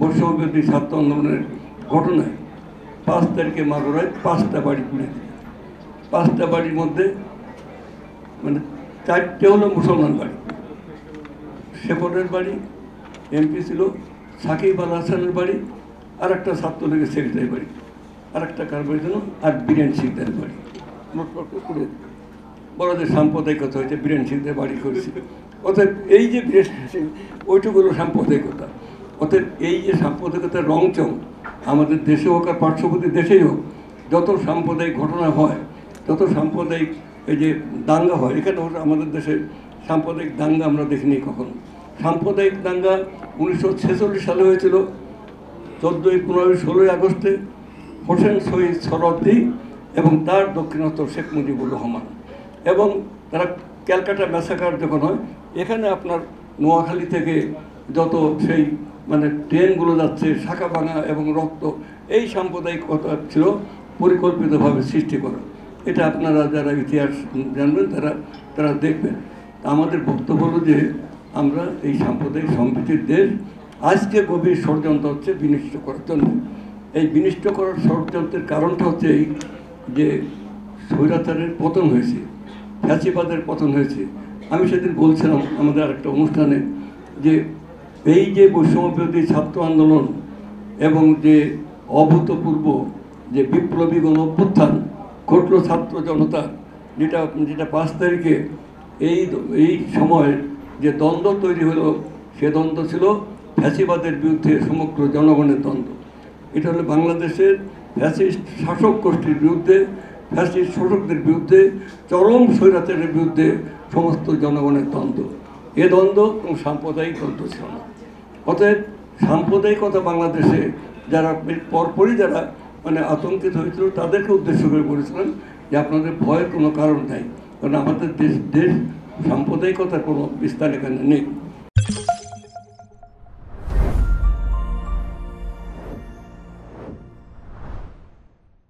বৈষম্যবিরোধী ছাত্র আন্দোলনের ঘটনায় পাঁচ তারিখে মাগুরায় পাঁচটা বাড়ি পুড়ে পাঁচটা বাড়ির মধ্যে মানে চারটে হলো মুসলমান বাড়ি। শেখরের বাড়ি, এমপি ছিল, সাকিব আল হাসানের বাড়ি আর একটা ছাত্রলীগের সেক্রেটারি বাড়ি আর একটা কার বাড়ি আর বীরেন সিকদারের বাড়ি। মোটমাট করে বড় যে সাম্প্রদায়িকতা হয়েছে, বীরেন সিকদের বাড়ি করেছিল অর্থাৎ এই যে ওইটুকু হলো সাম্প্রদায়িকতা। অতএব এই যে সাম্প্রদায়িকতার রং চং আমাদের দেশে হোক আর পার্শ্ববর্তী দেশেই হোক, যত সাম্প্রদায়িক ঘটনা হয়, তত সাম্প্রদায়িক এই যে দাঙ্গা হয়, এখানে আমাদের দেশে সাম্প্রদায়িক দাঙ্গা আমরা দেখিনি কখনো। সাম্প্রদায়িক দাঙ্গা উনিশশো ছেচল্লিশ সালে হয়েছিল, চোদ্দোই পনেরোই ষোলোই আগস্টে হোসেন শহীদ সরদ্দি এবং তার দক্ষিণস্থ শেখ মুজিবুর রহমান। এবং তারা ক্যালকাটা ম্যাসাকার যখন হয়, এখানে আপনার নোয়াখালী থেকে যত সেই মানে ট্রেনগুলো যাচ্ছে, শাখা ভাঙা এবং রক্ত, এই সাম্প্রদায়িকতা ছিল পরিকল্পিতভাবে সৃষ্টি করা। এটা আপনারা যারা ইতিহাস জানবেন, তারা তারা দেখবেন। আমাদের বক্তব্য হলো যে আমরা এই সাম্প্রদায়িক সম্প্রীতির দেশ, আজকে গভীর ষড়যন্ত্র হচ্ছে বিনিষ্ট করার জন্য। এই বিনিষ্ট করার ষড়যন্ত্রের কারণটা হচ্ছে এই যে স্বৈরাচারের পতন হয়েছে, ফ্যাসিবাদের পতন হয়েছে। আমি সেদিন বলছিলাম আমাদের আরেকটা অনুষ্ঠানে যে এই যে বৈষম্যবিরোধী ছাত্র আন্দোলন এবং যে অভূতপূর্ব যে বিপ্লবী গণ অভ্যুত্থান ঘটল ছাত্র জনতা, যেটা যেটা পাঁচ তারিখে এই এই সময় যে দ্বন্দ্ব তৈরি হলো, সে দ্বন্দ্ব ছিল ফ্যাসিবাদের বিরুদ্ধে সমগ্র জনগণের দ্বন্দ্ব। এটা হলো বাংলাদেশের ফ্যাসিস্ট শাসক গোষ্ঠীর বিরুদ্ধে, ফ্যাসিস্ট শাসকদের বিরুদ্ধে, চরম স্বৈরাচারের বিরুদ্ধে সমস্ত জনগণের দ্বন্দ্ব। এ দ্বন্দ্ব এবং সাম্প্রদায়িক দ্বন্দ্ব ছিল না। অতএব সাম্প্রদায়িকতা বাংলাদেশে যারা পরপরই যারা মানে আতঙ্কিত হয়েছিল, তাদেরকে উদ্দেশ্য করে বলেছিলেন যে আপনাদের ভয়ের কোনো কারণ নাই। কারণ আমাদের দেশ দেশ সাম্প্রদায়িকতার কোনো বিস্তার এখানে নেই।